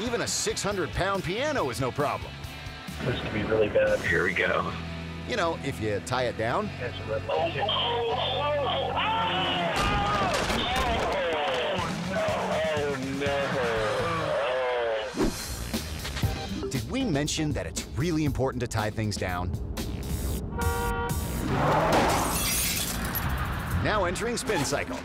Even a 600-pound piano is no problem. This could be really bad. Here we go. You know, if you tie it down. Oh, Did we mention that it's really important to tie things down? Now entering spin cycle.